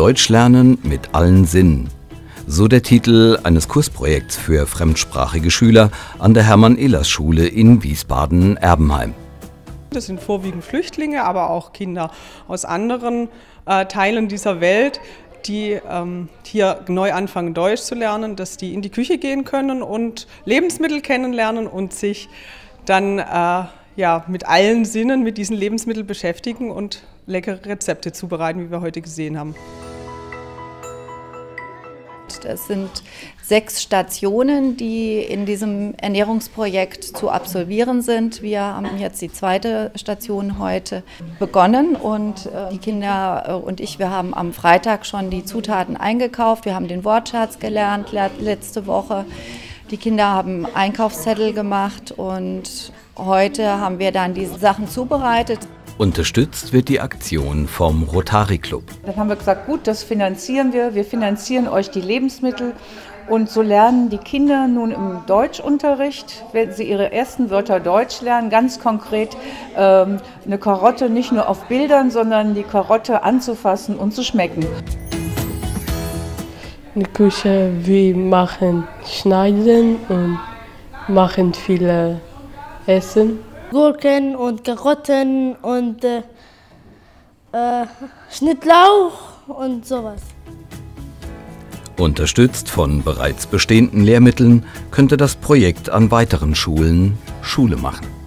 Deutsch lernen mit allen Sinnen. So der Titel eines Kursprojekts für fremdsprachige Schüler an der Hermann-Ehlers-Schule in Wiesbaden-Erbenheim. Das sind vorwiegend Flüchtlinge, aber auch Kinder aus anderen äh, Teilen dieser Welt, die ähm, hier neu anfangen, Deutsch zu lernen, dass die in die Küche gehen können und Lebensmittel kennenlernen und sich dann äh, ja, mit allen Sinnen mit diesen Lebensmitteln beschäftigen und leckere Rezepte zubereiten, wie wir heute gesehen haben. Es sind sechs Stationen, die in diesem Ernährungsprojekt zu absolvieren sind. Wir haben jetzt die zweite Station heute begonnen und äh, die Kinder äh, und ich, wir haben am Freitag schon die Zutaten eingekauft. Wir haben den Wortschatz gelernt letzte Woche. Die Kinder haben Einkaufszettel gemacht und heute haben wir dann diese Sachen zubereitet. Unterstützt wird die Aktion vom Rotary Club. Dann haben wir gesagt, gut, das finanzieren wir. Wir finanzieren euch die Lebensmittel. Und so lernen die Kinder nun im Deutschunterricht, wenn sie ihre ersten Wörter Deutsch lernen, ganz konkret ähm, eine Karotte nicht nur auf Bildern, sondern die Karotte anzufassen und zu schmecken. In der Küche, wir machen Schneiden und machen viele Essen. Gurken und Karotten und äh, äh, Schnittlauch und sowas. Unterstützt von bereits bestehenden Lehrmitteln könnte das Projekt an weiteren Schulen Schule machen.